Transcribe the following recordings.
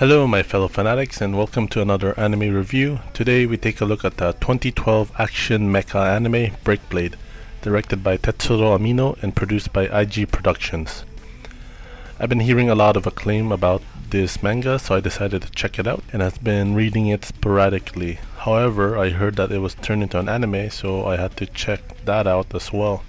Hello my fellow fanatics and welcome to another anime review. Today we take a look at the 2012 action mecha anime Breakblade, directed by Tetsuro Amino and produced by IG Productions. I've been hearing a lot of acclaim about this manga so I decided to check it out and have been reading it sporadically. However, I heard that it was turned into an anime so I had to check that out as well.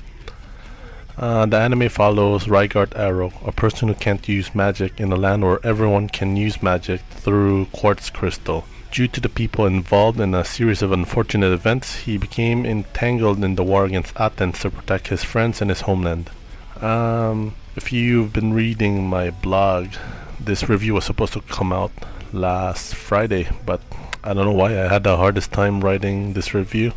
Uh, the anime follows Rygart Arrow, a person who can't use magic in a land where everyone can use magic through quartz crystal. Due to the people involved in a series of unfortunate events, he became entangled in the war against Athens to protect his friends and his homeland. Um, if you've been reading my blog, this review was supposed to come out last Friday, but I don't know why I had the hardest time writing this review.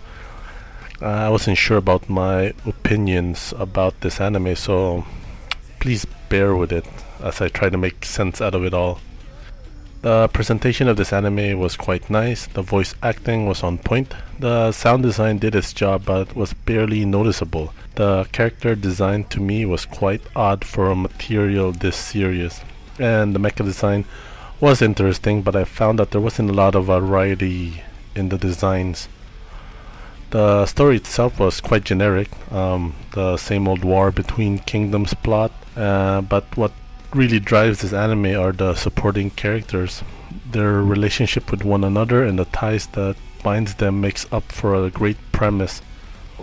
I wasn't sure about my opinions about this anime, so please bear with it as I try to make sense out of it all. The presentation of this anime was quite nice, the voice acting was on point, the sound design did its job but was barely noticeable. The character design to me was quite odd for a material this serious, and the mecha design was interesting but I found that there wasn't a lot of variety in the designs. The story itself was quite generic, um, the same old war between kingdoms plot, uh, but what really drives this anime are the supporting characters. Their relationship with one another and the ties that binds them makes up for a great premise.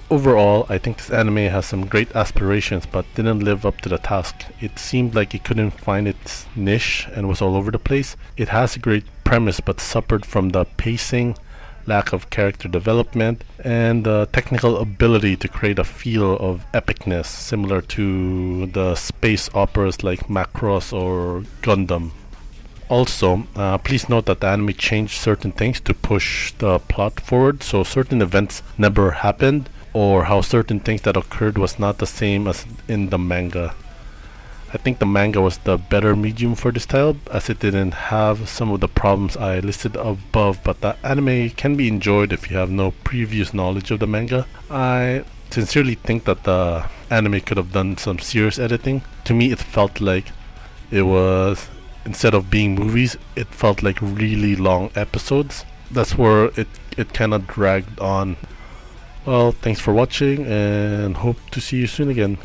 Overall, I think this anime has some great aspirations but didn't live up to the task. It seemed like it couldn't find its niche and was all over the place. It has a great premise but suffered from the pacing, lack of character development, and the technical ability to create a feel of epicness similar to the space operas like Macross or Gundam. Also, uh, please note that the anime changed certain things to push the plot forward, so certain events never happened, or how certain things that occurred was not the same as in the manga. I think the manga was the better medium for this style as it didn't have some of the problems I listed above but the anime can be enjoyed if you have no previous knowledge of the manga. I sincerely think that the anime could have done some serious editing. To me it felt like it was instead of being movies it felt like really long episodes. That's where it, it kinda dragged on. Well thanks for watching and hope to see you soon again.